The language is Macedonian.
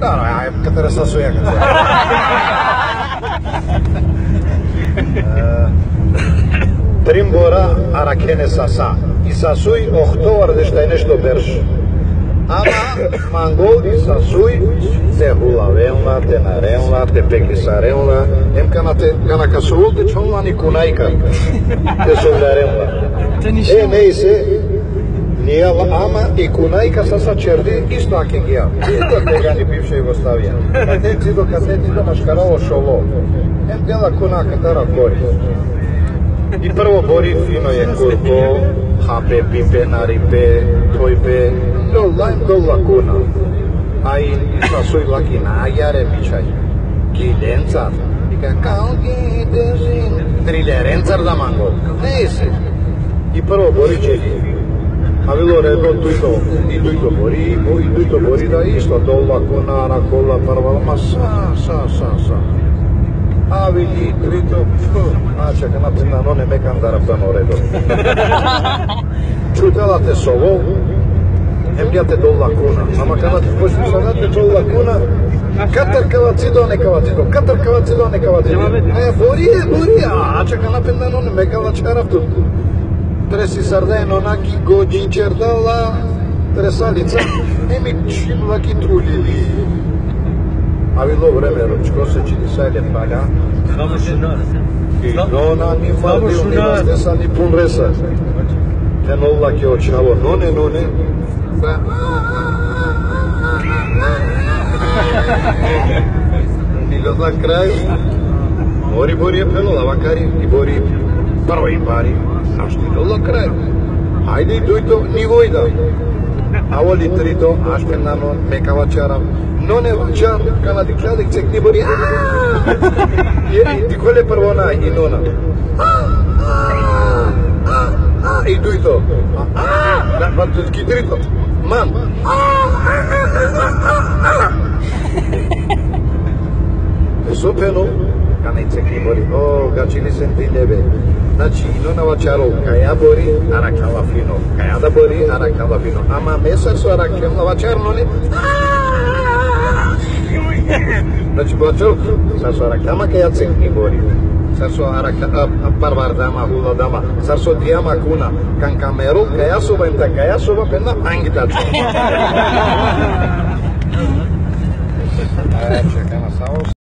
Да, ај, катере са со ја Тримбора аракене саса. И сасуј охтовар дешта е нешто берш. Ама мангол и сасуј те хулавелна, те нарелна, те пекисарелна, ем кана те кана касувол те чолна ни кунајка. Те совларелна. Е, не и се, Нијава, ама и кунајка са са черди исто аке гија. Исто тега ни бивша Југославија. Па до цидо касети до машкараво шоло. Ем дела куна катара гори. И прво бори фино е курко, хапе, пипе, нарипе, тојпе, до лајм долла лакуна. А и са сој лаки најаре бичај. Гиденцар. Ика као гидезин. Трилеренцар да мангол. Не се. И прво бори чеки Авило редо туито, и туито бори, и туито бори да исто, дола, кона, ракола, парвала, ма са, са, са, са. А види, трито, а чека на тина, но не ме да раптано редо. Чутелате сово, емгјате дола куна, ама кана ти почни садате дола куна, Катар кавацидо не кавацидо, катар кавацидо не кавацидо. Е, бори е, бори, а чека на пендано не ме кава чарафту треси сарден онаки го джинчердала тресалица, еми чинла ки трулили. Авило време ручко се чини сајле пага. Само шунар. И нона ни фарди ни пун реса. Тенолла ке очало, ноне, ноне. И за крај, Бори Бори е пелола, вакари и Бори прво пари. А што долу крај? Ајде и дојто нивојда. А во трито, аште на но мекава чарам. Но не вачар, кана ти кладик цек ни бори. И ти коле прво на и нона. И дојто. Да, па ки трито. Мам. Сопено, განეცეკებორი ო გაჩილისენდინებე ნაჩინონა ვაჩარო კაიაბორი არაკალაფინო კაიადაბორი არაკალაფინო ამა მესასო არაკალაფინო ვაჩარნოლი ნაჩი ვაჩარო სასო არაკამაკეაცენკიბორი sarso araka parvardama huladama sarso diama kuna. Kan kameru kaya suba inta kaya suba penna angita Ara, čekaj na saus.